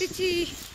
Chichi.